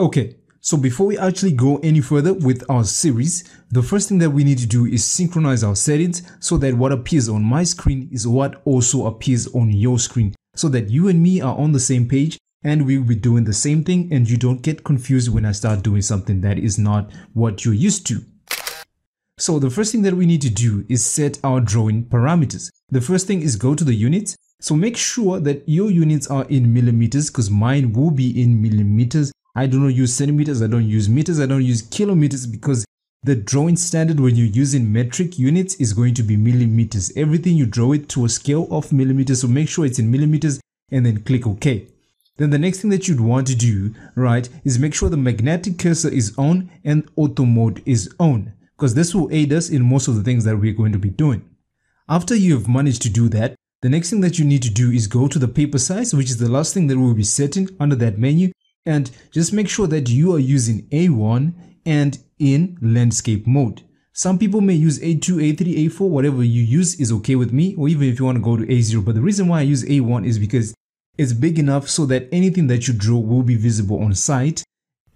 Okay, so before we actually go any further with our series, the first thing that we need to do is synchronize our settings so that what appears on my screen is what also appears on your screen so that you and me are on the same page and we'll be doing the same thing and you don't get confused when I start doing something that is not what you're used to. So the first thing that we need to do is set our drawing parameters. The first thing is go to the units. So make sure that your units are in millimeters because mine will be in millimeters. I do not use centimeters, I don't use meters, I don't use kilometers because the drawing standard when you're using metric units is going to be millimeters. Everything you draw it to a scale of millimeters. So make sure it's in millimeters and then click OK. Then the next thing that you'd want to do, right, is make sure the magnetic cursor is on and auto mode is on because this will aid us in most of the things that we're going to be doing. After you've managed to do that, the next thing that you need to do is go to the paper size, which is the last thing that we'll be setting under that menu. And just make sure that you are using A1 and in landscape mode. Some people may use A2, A3, A4, whatever you use is okay with me, or even if you want to go to A0. But the reason why I use A1 is because it's big enough so that anything that you draw will be visible on site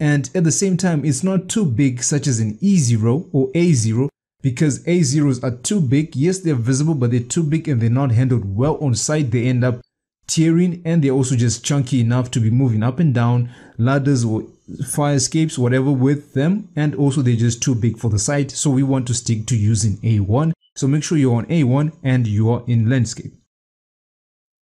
and at the same time it's not too big such as an E0 or A0 because A0s are too big. Yes, they're visible, but they're too big and they're not handled well on site. They end up tearing and they're also just chunky enough to be moving up and down ladders or fire escapes, whatever with them. And also they're just too big for the site. So we want to stick to using A1. So make sure you're on A1 and you are in landscape.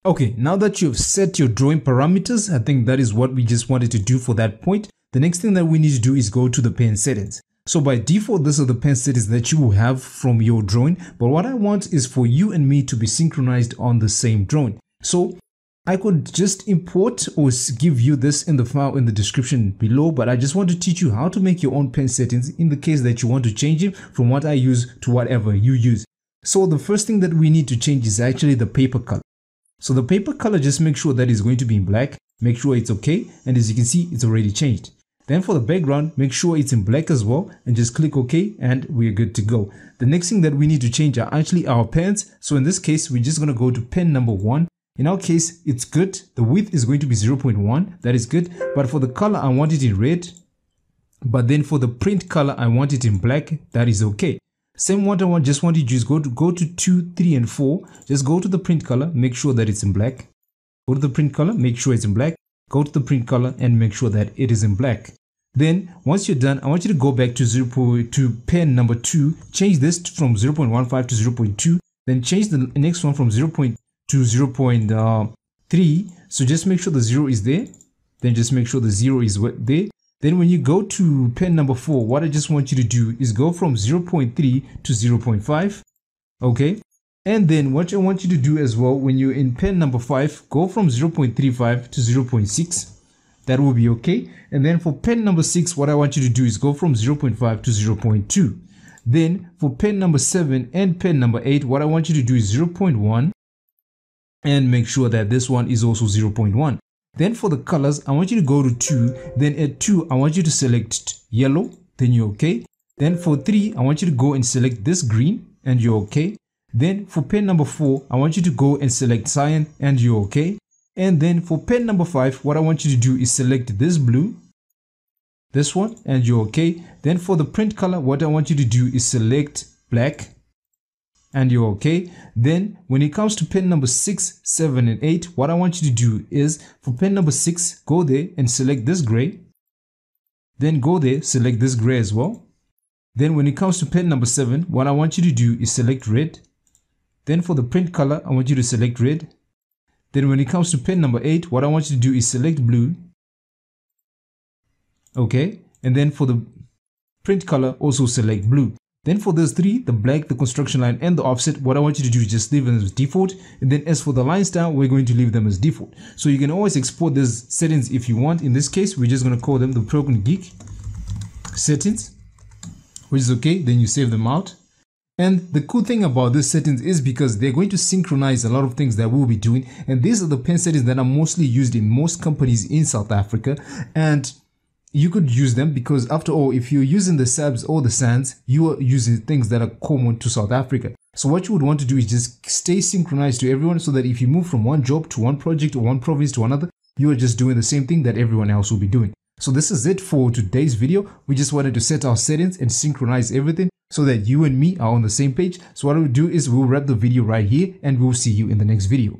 Okay, now that you've set your drawing parameters, I think that is what we just wanted to do for that point. The next thing that we need to do is go to the pen settings. So by default, these are the pen settings that you will have from your drawing. But what I want is for you and me to be synchronized on the same drawing. So I could just import or give you this in the file in the description below, but I just want to teach you how to make your own pen settings in the case that you want to change it from what I use to whatever you use. So the first thing that we need to change is actually the paper color. So the paper color, just make sure that is going to be in black, make sure it's okay. And as you can see, it's already changed. Then for the background, make sure it's in black as well and just click OK and we're good to go. The next thing that we need to change are actually our pens. So in this case, we're just going to go to pen number one. In our case, it's good. The width is going to be 0.1. That is good. But for the color, I want it in red. But then for the print color, I want it in black. That is okay. Same what I want, just want you to just go to go to 2, 3, and 4. Just go to the print color, make sure that it's in black. Go to the print color, make sure it's in black. Go to the print color and make sure that it is in black. Then once you're done, I want you to go back to 0 to pen number 2, change this from 0.15 to 0.2, then change the next one from 0. To uh, 0.3. So just make sure the 0 is there, then just make sure the 0 is there. Then when you go to pen number 4, what I just want you to do is go from 0.3 to 0.5, okay? And then what I want you to do as well, when you're in pen number 5, go from 0.35 to 0.6 that will be okay. And then for pen number 6, what I want you to do is go from 0.5 to 0.2. Then for pen number 7 and pen number 8, what I want you to do is 0.1 and make sure that this one is also 0.1. Then for the colors, I want you to go to 2. Then at 2, I want you to select yellow. Then you're okay. Then for 3, I want you to go and select this green and you're okay. Then for pen number 4, I want you to go and select cyan and you're okay. And then for pen number five, what I want you to do is select this blue, this one, and you're okay. Then for the print color, what I want you to do is select black and you're okay. Then when it comes to pen number six, seven, and eight, what I want you to do is for pen number six, go there and select this gray. Then go there, select this gray as well. Then when it comes to pen number seven, what I want you to do is select red. Then for the print color, I want you to select red. Then when it comes to pen number 8, what I want you to do is select blue. Okay. And then for the print color, also select blue. Then for those three, the black, the construction line, and the offset, what I want you to do is just leave them as default. And then as for the line style, we're going to leave them as default. So you can always export these settings if you want. In this case, we're just going to call them the Prokon Geek settings, which is okay. Then you save them out. And the cool thing about these settings is because they're going to synchronize a lot of things that we'll be doing. And these are the pen settings that are mostly used in most companies in South Africa. And you could use them because after all, if you're using the SABS or the SANS, you are using things that are common to South Africa. So what you would want to do is just stay synchronized to everyone so that if you move from one job to one project or one province to another, you are just doing the same thing that everyone else will be doing. So this is it for today's video. We just wanted to set our settings and synchronize everything so that you and me are on the same page. So what we'll do is we'll wrap the video right here and we'll see you in the next video.